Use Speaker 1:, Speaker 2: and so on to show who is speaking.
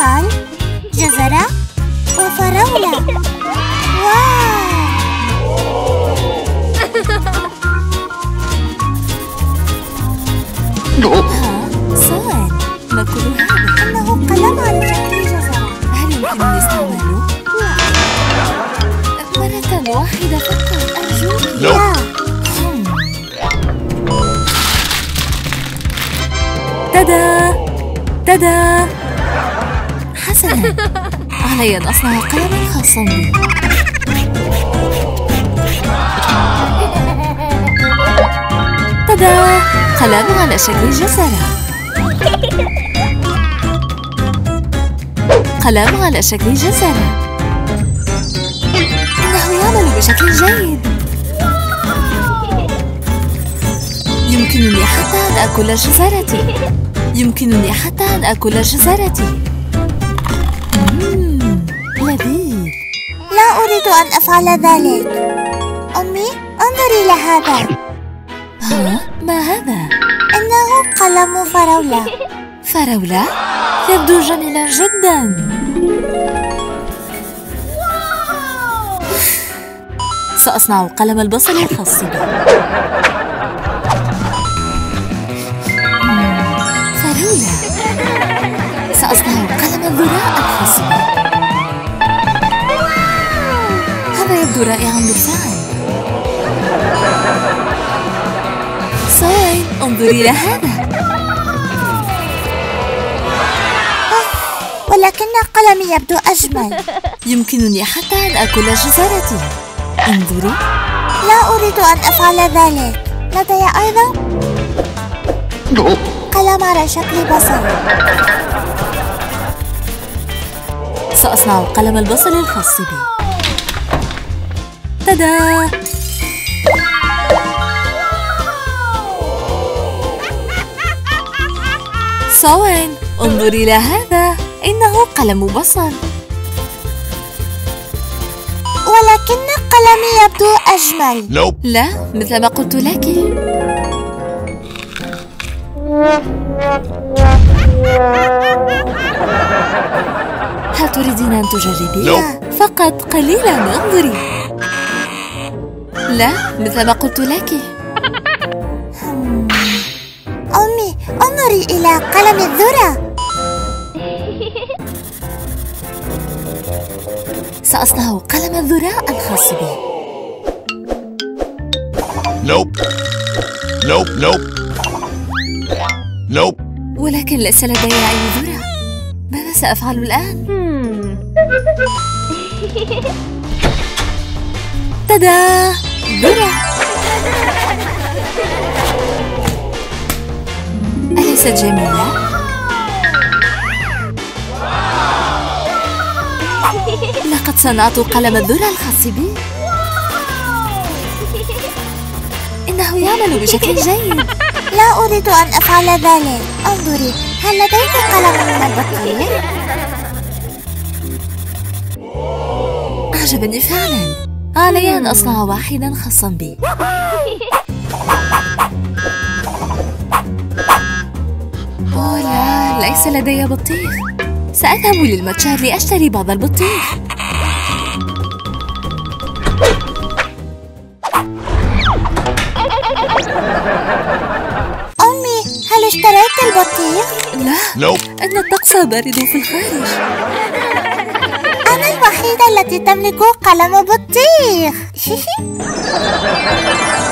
Speaker 1: بصل جزرة وفراولة واو.
Speaker 2: سؤال. ما كل هذا؟
Speaker 1: إنه قلم على شكل جزرة
Speaker 2: هل يمكنني استعماله؟ مرة واحدة فقط. أرجوك.
Speaker 1: لا.
Speaker 2: تدا! تدا! حسنا علي أن أصنع قلما خاصا بي. تدا. قلم على شكل جزرة قلم على شكل جزرة إنه يعمل بشكل جيد. يمكنني حتى أن آكل جزرتي. يمكنني حتى أن آكل جزرتي.
Speaker 1: لا أريد أن أفعل ذلك. أمي انظري إلى هذا.
Speaker 2: ها؟ ما هذا؟
Speaker 1: إنه قلم فراولة.
Speaker 2: فراولة؟ يبدو جميلا جدا. سأصنع قلم البصل الخاص بي. فراولة. سأصنع قلم الذراء الخاص بي. رائعا بالفعل ساي انظري إلى هذا.
Speaker 1: ولكن قلمي يبدو أجمل.
Speaker 2: يمكنني حتى أن آكل جزرتي انظري
Speaker 1: لا أريد أن أفعل ذلك. لدي أيضا قلم على شكل بصل.
Speaker 2: سأصنع قلم البصل الخاص بي. تدا سوين انظري إلى هذا. إنه قلم بصل
Speaker 1: ولكن قلمي يبدو أجمل.
Speaker 3: Nope.
Speaker 2: لا مثل ما قلت لك. هل تريدين أن تجربيها؟ فقط قليلا انظري. لا مثل ما قلت لك.
Speaker 1: أمي انظري إلى قلم الذرة
Speaker 2: سأصنع قلم الذراء الخاص بي
Speaker 3: Nope. Nope. Nope. Nope.
Speaker 2: ولكن ليس لدي أي ذرة ماذا سأفعل الآن؟ تدا ذرة أليست جميلة؟ لقد صنعت قلم الذرة الخاص بي إنه يعمل بشكل جيد
Speaker 1: لا أريد أن أفعل ذلك انظري هل لديك قلم من البطيخ؟
Speaker 2: أعجبني فعلا علي أن أصنع واحدا خاصا بي أوه لا ليس لدي بطيخ سأذهب للمتجر لأشتري بعض البطيخ
Speaker 1: أمي هل اشتريت البطيخ؟
Speaker 2: لا. إن الطقس بارد في الخارج
Speaker 1: الوحيدة التي تملك قلم بطيخ.